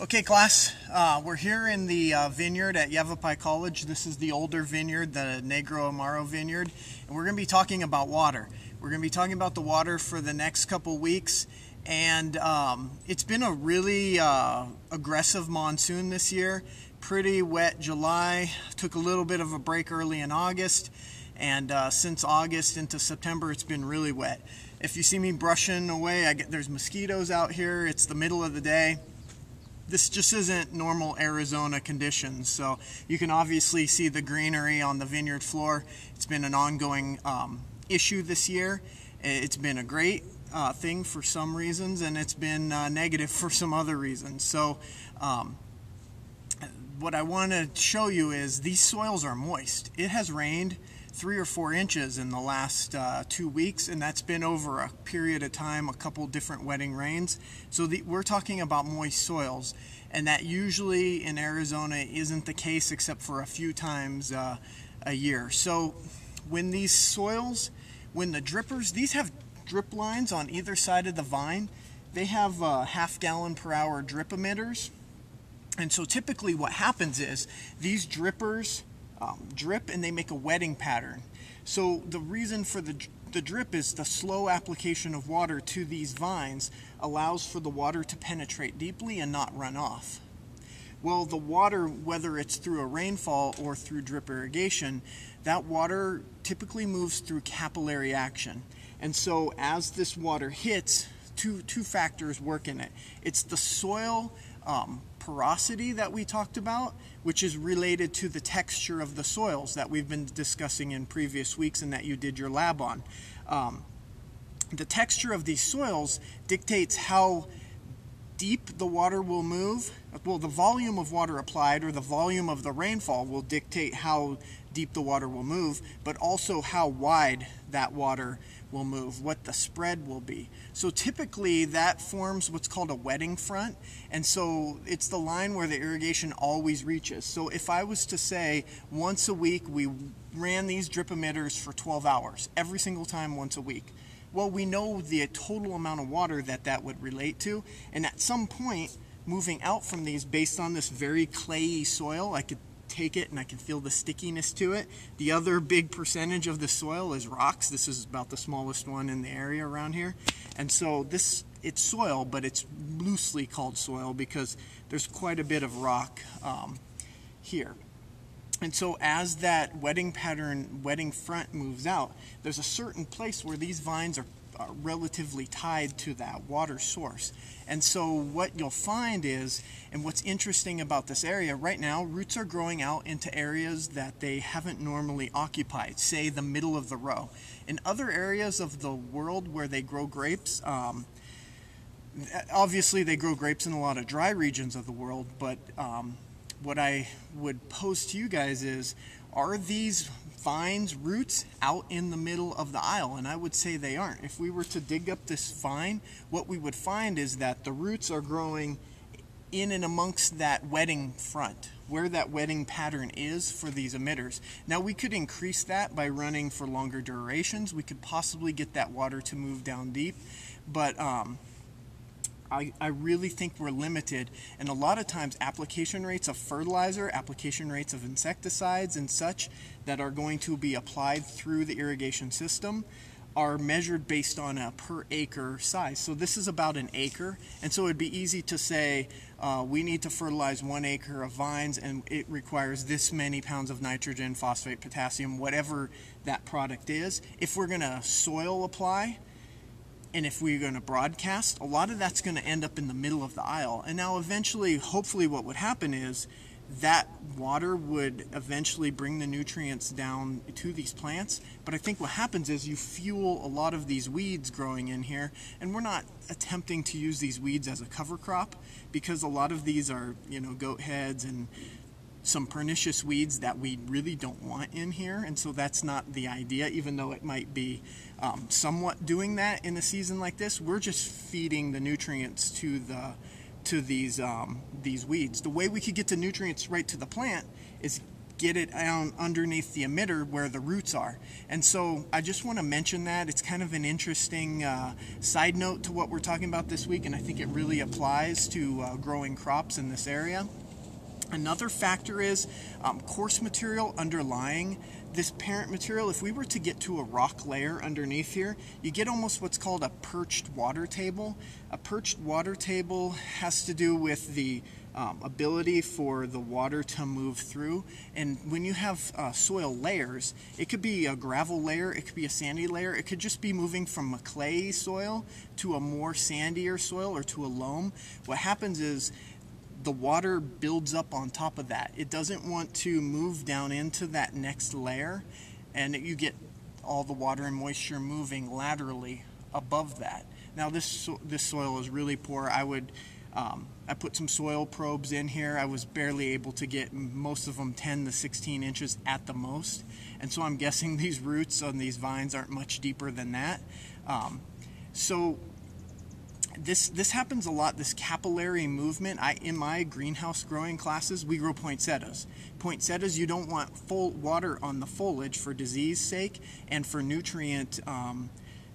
Okay, class, uh, we're here in the uh, vineyard at Yavapai College. This is the older vineyard, the Negro Amaro vineyard, and we're going to be talking about water. We're going to be talking about the water for the next couple weeks, and um, it's been a really uh, aggressive monsoon this year. Pretty wet July, took a little bit of a break early in August, and uh, since August into September, it's been really wet. If you see me brushing away, I get there's mosquitoes out here. It's the middle of the day this just isn't normal Arizona conditions. So you can obviously see the greenery on the vineyard floor. It's been an ongoing um, issue this year. It's been a great uh, thing for some reasons, and it's been uh, negative for some other reasons. So um, what I want to show you is these soils are moist. It has rained three or four inches in the last uh, two weeks, and that's been over a period of time, a couple different wetting rains. So the, we're talking about moist soils, and that usually in Arizona isn't the case except for a few times uh, a year. So when these soils, when the drippers, these have drip lines on either side of the vine, they have uh, half gallon per hour drip emitters. And so typically what happens is these drippers um, drip and they make a wetting pattern. So the reason for the, the drip is the slow application of water to these vines allows for the water to penetrate deeply and not run off. Well, the water, whether it's through a rainfall or through drip irrigation, that water typically moves through capillary action. And so as this water hits, two, two factors work in it. It's the soil um, porosity that we talked about, which is related to the texture of the soils that we've been discussing in previous weeks and that you did your lab on. Um, the texture of these soils dictates how deep the water will move. Well, the volume of water applied or the volume of the rainfall will dictate how deep the water will move, but also how wide that water will move, what the spread will be. So typically that forms what's called a wetting front, and so it's the line where the irrigation always reaches. So if I was to say once a week we ran these drip emitters for 12 hours, every single time once a week, well, we know the total amount of water that that would relate to, and at some point, moving out from these based on this very clayey soil, I could take it and I can feel the stickiness to it. The other big percentage of the soil is rocks. This is about the smallest one in the area around here. And so this, it's soil, but it's loosely called soil because there's quite a bit of rock um, here. And so as that wetting pattern, wetting front moves out, there's a certain place where these vines are uh, relatively tied to that water source. And so what you'll find is, and what's interesting about this area, right now roots are growing out into areas that they haven't normally occupied, say the middle of the row. In other areas of the world where they grow grapes, um, obviously they grow grapes in a lot of dry regions of the world, but um, what I would pose to you guys is, are these vines roots out in the middle of the aisle and I would say they aren't. If we were to dig up this vine what we would find is that the roots are growing in and amongst that wetting front where that wetting pattern is for these emitters. Now we could increase that by running for longer durations. We could possibly get that water to move down deep but um, I, I really think we're limited and a lot of times application rates of fertilizer, application rates of insecticides and such that are going to be applied through the irrigation system are measured based on a per acre size. So this is about an acre and so it'd be easy to say uh, we need to fertilize one acre of vines and it requires this many pounds of nitrogen, phosphate, potassium, whatever that product is. If we're going to soil apply, and if we're going to broadcast, a lot of that's going to end up in the middle of the aisle. And now eventually, hopefully what would happen is that water would eventually bring the nutrients down to these plants. But I think what happens is you fuel a lot of these weeds growing in here, and we're not attempting to use these weeds as a cover crop because a lot of these are, you know, goat heads and some pernicious weeds that we really don't want in here and so that's not the idea even though it might be um, somewhat doing that in a season like this we're just feeding the nutrients to the to these um, these weeds the way we could get the nutrients right to the plant is get it down underneath the emitter where the roots are. And so I just want to mention that. It's kind of an interesting uh, side note to what we're talking about this week, and I think it really applies to uh, growing crops in this area. Another factor is um, coarse material underlying this parent material. If we were to get to a rock layer underneath here, you get almost what's called a perched water table. A perched water table has to do with the um, ability for the water to move through. And when you have uh, soil layers, it could be a gravel layer, it could be a sandy layer, it could just be moving from a clay soil to a more sandier soil or to a loam. What happens is the water builds up on top of that. It doesn't want to move down into that next layer, and you get all the water and moisture moving laterally above that. Now this this soil is really poor. I would um, I put some soil probes in here. I was barely able to get most of them 10 to 16 inches at the most. And so I'm guessing these roots on these vines aren't much deeper than that. Um, so this this happens a lot this capillary movement i in my greenhouse growing classes we grow poinsettias poinsettias you don't want full water on the foliage for disease sake and for nutrient um,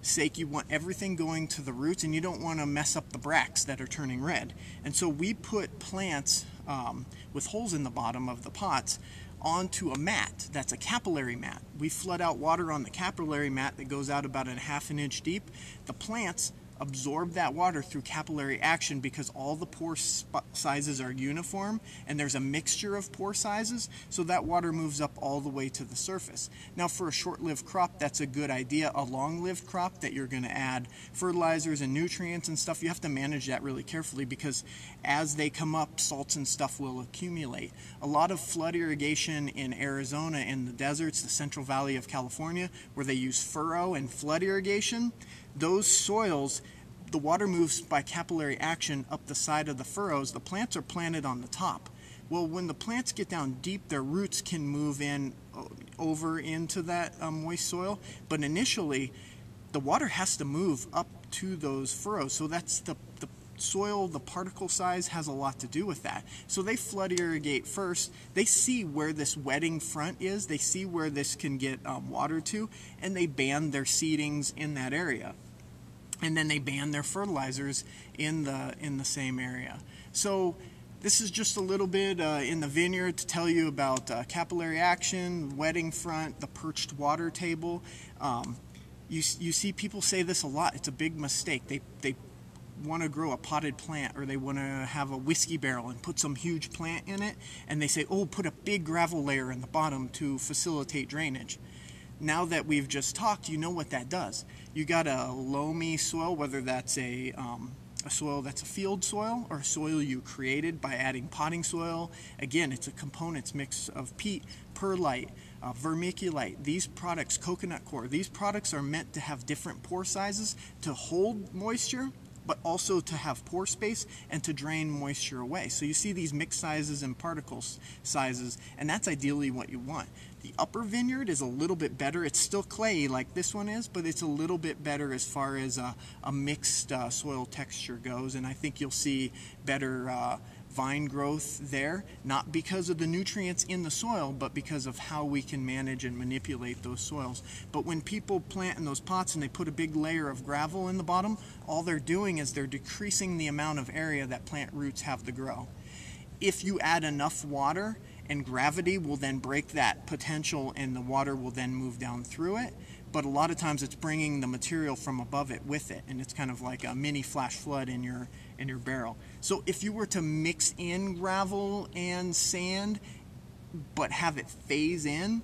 sake, you want everything going to the roots and you don't want to mess up the bracts that are turning red. And so we put plants um, with holes in the bottom of the pots onto a mat that's a capillary mat. We flood out water on the capillary mat that goes out about a half an inch deep. The plants absorb that water through capillary action because all the pore sizes are uniform and there's a mixture of pore sizes so that water moves up all the way to the surface. Now for a short-lived crop that's a good idea. A long-lived crop that you're going to add fertilizers and nutrients and stuff you have to manage that really carefully because as they come up salts and stuff will accumulate. A lot of flood irrigation in Arizona in the deserts, the Central Valley of California where they use furrow and flood irrigation those soils, the water moves by capillary action up the side of the furrows. The plants are planted on the top. Well, when the plants get down deep, their roots can move in uh, over into that um, moist soil. But initially, the water has to move up to those furrows. So that's the, the soil, the particle size has a lot to do with that. So they flood irrigate first. They see where this wetting front is. They see where this can get um, water to, and they ban their seedings in that area and then they ban their fertilizers in the in the same area. So this is just a little bit uh, in the vineyard to tell you about uh, capillary action, wetting front, the perched water table. Um, you, you see people say this a lot. It's a big mistake. They, they want to grow a potted plant or they want to have a whiskey barrel and put some huge plant in it and they say, oh, put a big gravel layer in the bottom to facilitate drainage now that we've just talked, you know what that does. You got a loamy soil, whether that's a, um, a soil that's a field soil or soil you created by adding potting soil. Again, it's a components mix of peat, perlite, uh, vermiculite, these products, coconut coir, these products are meant to have different pore sizes to hold moisture but also to have pore space and to drain moisture away. So you see these mixed sizes and particle sizes, and that's ideally what you want. The upper vineyard is a little bit better. It's still clay like this one is, but it's a little bit better as far as a, a mixed uh, soil texture goes, and I think you'll see better uh, vine growth there, not because of the nutrients in the soil, but because of how we can manage and manipulate those soils. But when people plant in those pots and they put a big layer of gravel in the bottom, all they're doing is they're decreasing the amount of area that plant roots have to grow. If you add enough water, and gravity will then break that potential and the water will then move down through it but a lot of times it's bringing the material from above it with it and it's kind of like a mini flash flood in your in your barrel. So if you were to mix in gravel and sand, but have it phase in,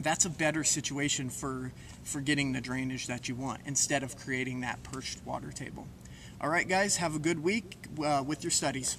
that's a better situation for, for getting the drainage that you want instead of creating that perched water table. All right, guys, have a good week uh, with your studies.